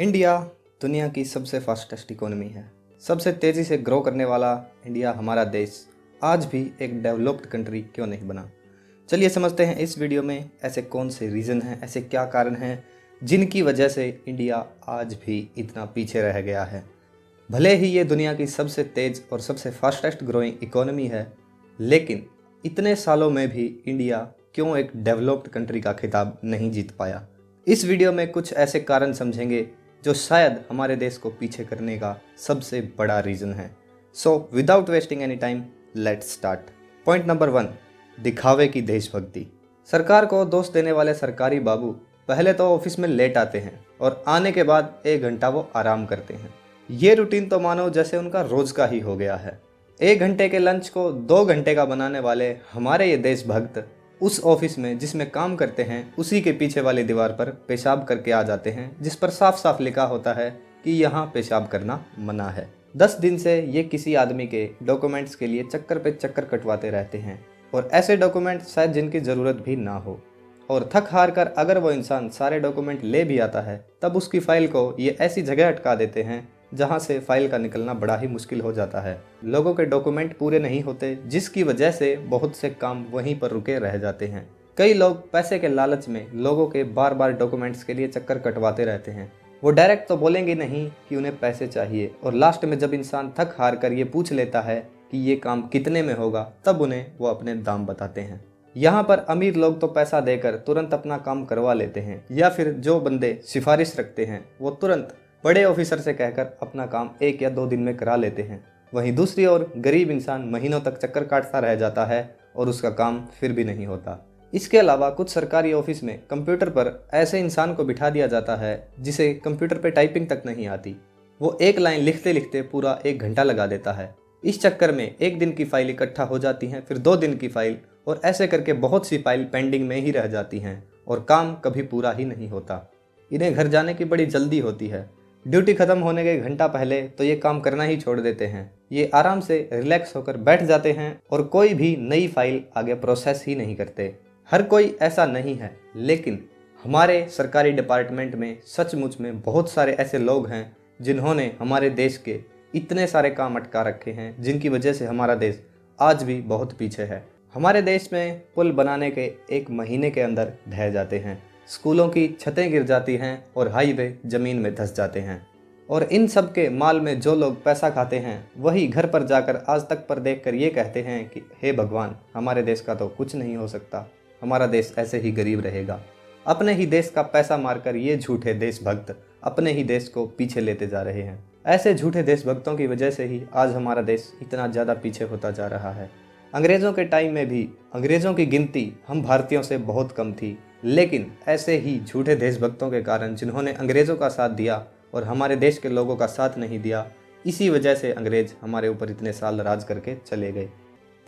India दुनिया की सबसे फास्टेस्ट इकोनॉमी है। सबसे तेज़ी से ग्रो करने वाला इंडिया हमारा देश। आज भी एक डेवलप्ड कंट्री क्यों नहीं बना? चलिए समझते हैं इस वीडियो में ऐसे कौन से रीज़न हैं, ऐसे क्या कारण हैं, जिनकी वजह से इंडिया आज भी इतना पीछे रह गया है। भले ही ये दुनिया की सबसे तेज़ और सबसे फास्टेस्ट ग्रोइंग इकोनॉमी है, लेकिन इतने सालों में भी इंडिया क्यों एक डेवलप्ड कंट्री का खिताब नहीं जीत पाया? इस वीडियो में कुछ ऐसे कारण समझेंगे जो शायद हमारे देश को पीछे करने का सबसे बड़ा रीज़न है। So without wasting any time let start point number one दिखावे की देशभक्ति। सरकार को दोष देने वाले सरकारी बाबू पहले तो ऑफ़िस में लेट आते हैं और आने के बाद एक घंटा वो आराम करते हैं। ये रूटीन तो मानो जैसे उनका रोज का ही हो गया है। एक घंटे के लंच को दो घंटे का बनाने वाले हमारे ये देशभक्त उस ऑफ़िस में जिसमें काम करते हैं, उसी के पीछे वाली दीवार पर पेशाब करके आ जाते हैं, जिस पर साफ़ साफ़ लिखा होता है कि यहाँ पेशाब करना मना है। दस दिन से ये किसी आदमी के डॉक्यूमेंट्स के लिए चक्कर पे चक्कर कटवाते रहते हैं, और ऐसे डॉक्यूमेंट शायद जिनकी ज़रूरत भी ना हो। और थक हार कर अगर वो इंसान सारे डॉक्यूमेंट ले भी आता है, तब उसकी फ़ाइल को ये ऐसी जगह अटका देते हैं जहाँ से फ़ाइल का निकलना बड़ा ही मुश्किल हो जाता है। लोगों के डॉक्यूमेंट पूरे नहीं होते, जिसकी वजह से बहुत से काम वहीं पर रुके रह जाते हैं। कई लोग पैसे के लालच में लोगों के बार बार डॉक्यूमेंट्स के लिए चक्कर कटवाते रहते हैं। वो डायरेक्ट तो बोलेंगे नहीं कि उन्हें पैसे चाहिए, और लास्ट में जब इंसान थक हार कर ये पूछ लेता है कि ये काम कितने में होगा, तब उन्हें वो अपने दाम बताते हैं। यहाँ पर अमीर लोग तो पैसा देकर तुरंत अपना काम करवा लेते हैं, या फिर जो बंदे सिफारिश रखते हैं, वो तुरंत बड़े ऑफिसर से कहकर अपना काम एक या दो दिन में करा लेते हैं। वहीं दूसरी ओर गरीब इंसान महीनों तक चक्कर काटता रह जाता है और उसका काम फिर भी नहीं होता। इसके अलावा कुछ सरकारी ऑफ़िस में कंप्यूटर पर ऐसे इंसान को बिठा दिया जाता है जिसे कंप्यूटर पर टाइपिंग तक नहीं आती। वो एक लाइन लिखते लिखते पूरा एक घंटा लगा देता है। इस चक्कर में एक दिन की फ़ाइल इकट्ठा हो जाती हैं, फिर दो दिन की फ़ाइल और ऐसे करके बहुत सी फ़ाइल पेंडिंग में ही रह जाती हैं और काम कभी पूरा ही नहीं होता। इन्हें घर जाने की बड़ी जल्दी होती है। ड्यूटी खत्म होने के घंटा पहले तो ये काम करना ही छोड़ देते हैं। ये आराम से रिलैक्स होकर बैठ जाते हैं और कोई भी नई फ़ाइल आगे प्रोसेस ही नहीं करते। हर कोई ऐसा नहीं है, लेकिन हमारे सरकारी डिपार्टमेंट में सचमुच में बहुत सारे ऐसे लोग हैं जिन्होंने हमारे देश के इतने सारे काम अटका रखे हैं, जिनकी वजह से हमारा देश आज भी बहुत पीछे है। हमारे देश में पुल बनाने के एक महीने के अंदर ढह जाते हैं। स्कूलों की छतें गिर जाती हैं और हाईवे ज़मीन में धस जाते हैं। और इन सब के माल में जो लोग पैसा खाते हैं, वही घर पर जाकर आज तक पर देख कर ये कहते हैं कि, हे भगवान, हमारे देश का तो कुछ नहीं हो सकता। हमारा देश ऐसे ही गरीब रहेगा। अपने ही देश का पैसा मारकर ये झूठे देशभक्त अपने ही देश को पीछे लेते जा रहे हैं। ऐसे झूठे देशभक्तों की वजह से ही आज हमारा देश इतना ज़्यादा पीछे होता जा रहा है। अंग्रेज़ों के टाइम में भी अंग्रेज़ों की गिनती हम भारतीयों से बहुत कम थी। लेकिन ऐसे ही झूठे देशभक्तों के कारण जिन्होंने अंग्रेज़ों का साथ दिया और हमारे देश के लोगों का साथ नहीं दिया, इसी वजह से अंग्रेज़ हमारे ऊपर इतने साल राज करके चले गए।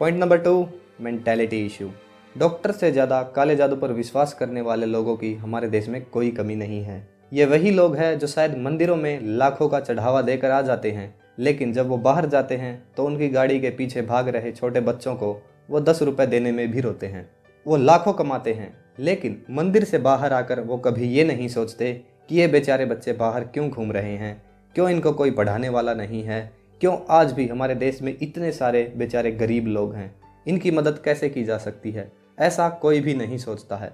Point number two mentality issue doctor से ज़्यादा काले जादू पर विश्वास करने वाले लोगों की हमारे देश में कोई कमी नहीं है। ये वही लोग हैं जो शायद मंदिरों में लाखों का चढ़ावा देकर आ जाते हैं, लेकिन जब वो बाहर जाते हैं तो उनकी गाड़ी के पीछे भाग रहे छोटे बच्चों को वो दस रुपये देने में भी रोते हैं। वो लाखों कमाते हैं लेकिन मंदिर से बाहर आकर वो कभी ये नहीं सोचते कि ये बेचारे बच्चे बाहर क्यों घूम रहे हैं, क्यों इनको कोई पढ़ाने वाला नहीं है, क्यों आज भी हमारे देश में इतने सारे बेचारे गरीब लोग हैं। इनकी मदद कैसे की जा सकती है? ऐसा कोई भी नहीं सोचता है।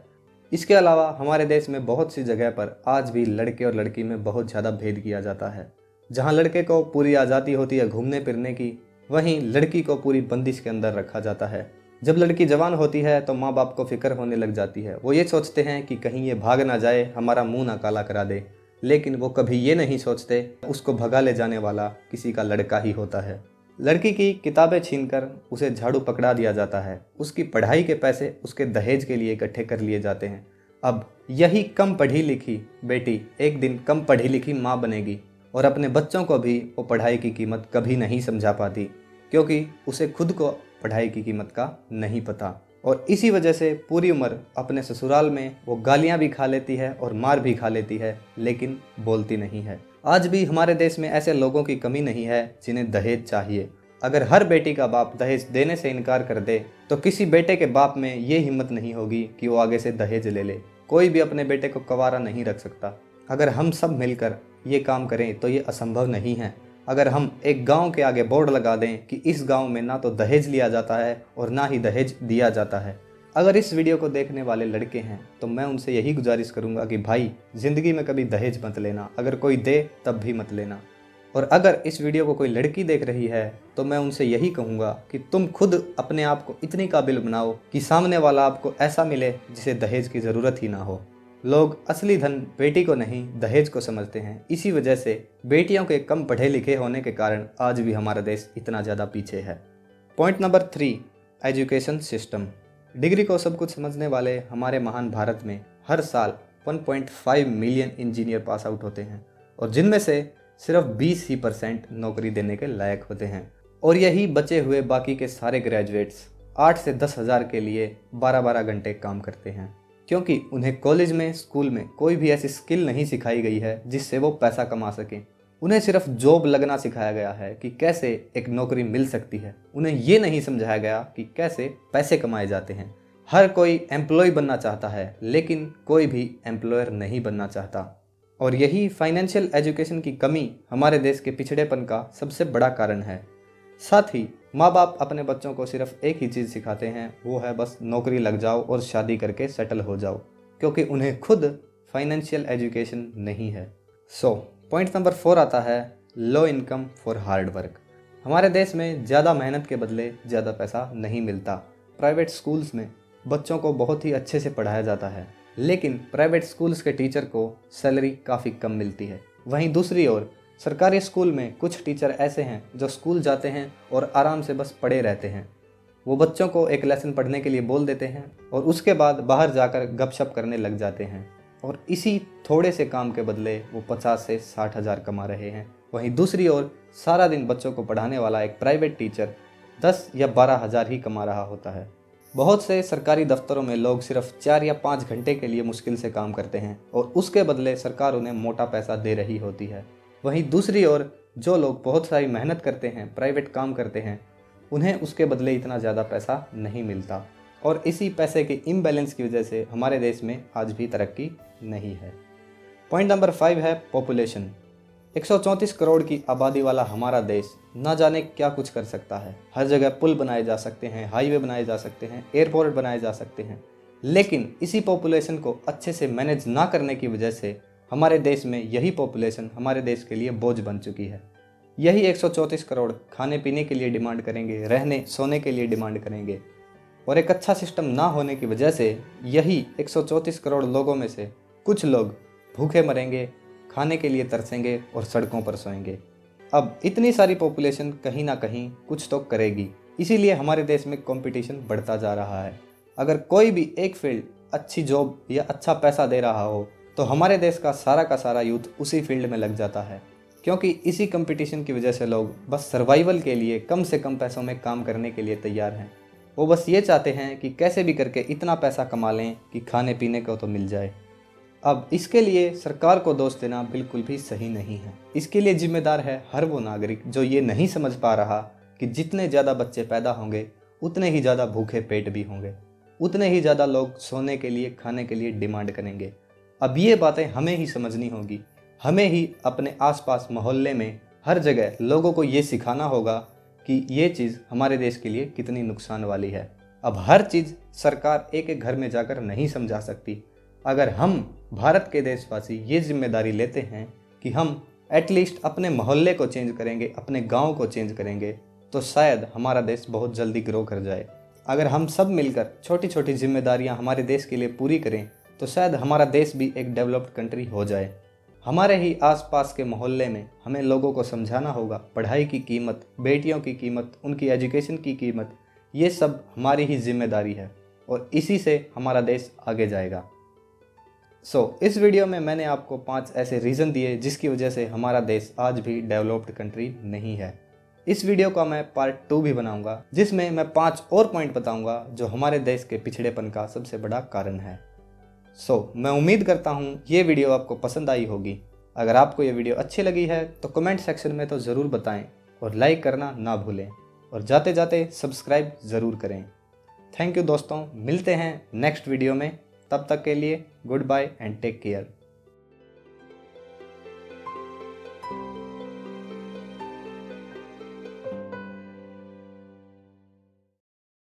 इसके अलावा हमारे देश में बहुत सी जगह पर आज भी लड़के और लड़की में बहुत ज़्यादा भेद किया जाता है। जहाँ लड़के को पूरी आज़ादी होती है घूमने फिरने की, वहीं लड़की को पूरी बंदिश के अंदर रखा जाता है। जब लड़की जवान होती है तो माँ बाप को फ़िक्र होने लग जाती है। वो ये सोचते हैं कि कहीं ये भाग ना जाए, हमारा मुँह ना काला करा दे। लेकिन वो कभी ये नहीं सोचते, उसको भगा ले जाने वाला किसी का लड़का ही होता है। लड़की की किताबें छीनकर उसे झाड़ू पकड़ा दिया जाता है। उसकी पढ़ाई के पैसे उसके दहेज के लिए इकट्ठे कर लिए जाते हैं। अब यही कम पढ़ी लिखी बेटी एक दिन कम पढ़ी लिखी माँ बनेगी और अपने बच्चों को भी वो पढ़ाई की कीमत कभी नहीं समझा पाती, क्योंकि उसे खुद को पढ़ाई की कीमत का नहीं पता। और इसी वजह से पूरी उम्र अपने ससुराल में वो गालियाँ भी खा लेती है और मार भी खा लेती है, लेकिन बोलती नहीं है। आज भी हमारे देश में ऐसे लोगों की कमी नहीं है जिन्हें दहेज चाहिए। अगर हर बेटी का बाप दहेज देने से इनकार कर दे तो किसी बेटे के बाप में ये हिम्मत नहीं होगी कि वो आगे से दहेज ले ले। कोई भी अपने बेटे को कवारा नहीं रख सकता। अगर हम सब मिलकर ये काम करें तो ये असंभव नहीं है। अगर हम एक गाँव के आगे बोर्ड लगा दें कि इस गाँव में ना तो दहेज लिया जाता है और ना ही दहेज दिया जाता है। अगर इस वीडियो को देखने वाले लड़के हैं तो मैं उनसे यही गुजारिश करूँगा कि भाई, ज़िंदगी में कभी दहेज मत लेना, अगर कोई दे, तब भी मत लेना। और अगर इस वीडियो को कोई लड़की देख रही है तो मैं उनसे यही कहूँगा कि तुम खुद अपने आप को इतनी काबिल बनाओ कि सामने वाला आपको ऐसा मिले जिसे दहेज की ज़रूरत ही ना हो। लोग असली धन बेटी को नहीं, दहेज को समझते हैं। इसी वजह से बेटियों के कम पढ़े लिखे होने के कारण आज भी हमारा देश इतना ज़्यादा पीछे है। Point number three education system degree को सब कुछ समझने वाले हमारे महान भारत में हर साल 1.5 मिलियन इंजीनियर पास आउट होते हैं और जिनमें से सिर्फ़ 20 ही परसेंट नौकरी देने के लायक होते हैं। और यही बचे हुए बाकी के सारे ग्रेजुएट्स आठ से दस हज़ार के लिए बारह बारह घंटे काम करते हैं। क्योंकि उन्हें कॉलेज में स्कूल में कोई भी ऐसी स्किल नहीं सिखाई गई है जिससे वो पैसा कमा सकें। उन्हें सिर्फ़ जॉब लगना सिखाया गया है कि कैसे एक नौकरी मिल सकती है। उन्हें ये नहीं समझाया गया कि कैसे पैसे कमाए जाते हैं। हर कोई एम्प्लॉय बनना चाहता है, लेकिन कोई भी एम्प्लॉयर नहीं बनना चाहता। और यही फाइनेंशियल एजुकेशन की कमी हमारे देश के पिछड़ेपन का सबसे बड़ा कारण है। साथ ही माँ बाप अपने बच्चों को सिर्फ़ एक ही चीज़ सिखाते हैं, वो है बस नौकरी लग जाओ और शादी करके सेटल हो जाओ, क्योंकि उन्हें खुद फाइनेंशियल एजुकेशन नहीं है। सो पॉइंट नंबर फोर आता है low income for hard work हमारे देश में ज़्यादा मेहनत के बदले ज़्यादा पैसा नहीं मिलता। प्राइवेट स्कूल्स में बच्चों को बहुत ही अच्छे से पढ़ाया जाता है, लेकिन प्राइवेट स्कूल्स के टीचर को सैलरी काफ़ी कम मिलती है। वहीं दूसरी ओर सरकारी स्कूल में कुछ टीचर ऐसे हैं जो स्कूल जाते हैं और आराम से बस पढ़े रहते हैं। वो बच्चों को एक लेसन पढ़ने के लिए बोल देते हैं और उसके बाद बाहर जाकर गपशप करने लग जाते हैं और इसी थोड़े से काम के बदले वो पचास से साठ हज़ार कमा रहे हैं। वहीं दूसरी ओर सारा दिन बच्चों को पढ़ाने वाला एक प्राइवेट टीचर दस या बारह हज़ार ही कमा रहा होता है। बहुत से सरकारी दफ्तरों में लोग सिर्फ़ चार या पाँच घंटे के लिए मुश्किल से काम करते हैं और उसके बदले सरकार उन्हें मोटा पैसा दे रही होती है। वहीं दूसरी ओर जो लोग बहुत सारी मेहनत करते हैं प्राइवेट काम करते हैं, उन्हें उसके बदले इतना ज़्यादा पैसा नहीं मिलता। और इसी पैसे के इम्बैलेंस की वजह से हमारे देश में आज भी तरक्की नहीं है। पॉइंट नंबर फाइव है पॉपुलेशन 134 करोड़ की आबादी वाला हमारा देश ना जाने क्या कुछ कर सकता है। हर जगह पुल बनाए जा सकते हैं हाईवे बनाए जा सकते हैं एयरपोर्ट बनाए जा सकते हैं। लेकिन इसी पॉपुलेशन को अच्छे से मैनेज ना करने की वजह से हमारे देश में यही पॉपुलेशन हमारे देश के लिए बोझ बन चुकी है। यही एक सौ चौंतीस करोड़ खाने पीने के लिए डिमांड करेंगे, रहने, सोने के लिए डिमांड करेंगे। और एक अच्छा सिस्टम ना होने की वजह से यही एक सौ चौंतीस करोड़ लोगों में से कुछ लोग भूखे मरेंगे, खाने के लिए तरसेंगे और सड़कों पर सोएँगे। अब इतनी सारी पॉपुलेशन कहीं ना कहीं कुछ तो करेगी। इसीलिए हमारे देश में कंपटीशन बढ़ता जा रहा है। अगर कोई भी एक फ़ील्ड अच्छी जॉब या अच्छा पैसा दे रहा हो तो हमारे देश का सारा का सारा यूथ उसी फ़ील्ड में लग जाता है, क्योंकि इसी कंपटीशन की वजह से लोग बस सर्वाइवल के लिए कम से कम पैसों में काम करने के लिए तैयार हैं। वो बस ये चाहते हैं कि कैसे भी करके इतना पैसा कमा लें कि खाने पीने को तो मिल जाए। अब इसके लिए सरकार को दोष देना बिल्कुल भी सही नहीं है। इसके लिए जिम्मेदार है हर वो नागरिक जो ये नहीं समझ पा रहा कि जितने ज़्यादा बच्चे पैदा होंगे, उतने ही ज़्यादा भूखे पेट भी होंगे। उतने ही ज़्यादा लोग सोने के लिए, खाने के लिए डिमांड करेंगे। अब ये बातें हमें ही समझनी होगी। हमें ही अपने आसपास मोहल्ले में हर जगह लोगों को ये सिखाना होगा कि ये चीज़ हमारे देश के लिए कितनी नुकसान वाली है। अब हर चीज़ सरकार एक एक घर में जाकर नहीं समझा सकती। अगर हम भारत के देशवासी ये ज़िम्मेदारी लेते हैं कि हम एटलीस्ट अपने मोहल्ले को चेंज करेंगे, अपने गाँव को चेंज करेंगे तो शायद हमारा देश बहुत जल्दी ग्रो कर जाए। अगर हम सब मिलकर छोटी छोटी जिम्मेदारियाँ हमारे देश के लिए पूरी करें तो शायद हमारा देश भी एक डेवलप्ड कंट्री हो जाए। हमारे ही आसपास के मोहल्ले में हमें लोगों को समझाना होगा पढ़ाई की कीमत बेटियों की कीमत उनकी एजुकेशन की कीमत ये सब हमारी ही ज़िम्मेदारी है और इसी से हमारा देश आगे जाएगा। सो so, इस वीडियो में मैंने आपको पाँच ऐसे रीज़न दिए जिसकी वजह से हमारा देश आज भी डेवलप्ड कंट्री नहीं है। इस वीडियो का मैं पार्ट टू भी बनाऊँगा जिसमें मैं पाँच और पॉइंट बताऊँगा जो हमारे देश के पिछड़ेपन का सबसे बड़ा कारण है। सो so, मैं उम्मीद करता हूँ ये वीडियो आपको पसंद आई होगी। अगर आपको ये वीडियो अच्छी लगी है तो कमेंट सेक्शन में तो ज़रूर बताएँ और लाइक करना ना भूलें। और जाते जाते सब्सक्राइब ज़रूर करें। थैंक यू दोस्तों मिलते हैं नेक्स्ट वीडियो में। तब तक के लिए good bye and take care